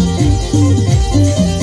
Música